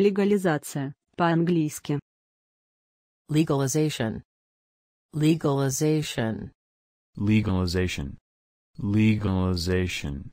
Легализация, по-английски. legalization, legalization, legalization, legalization.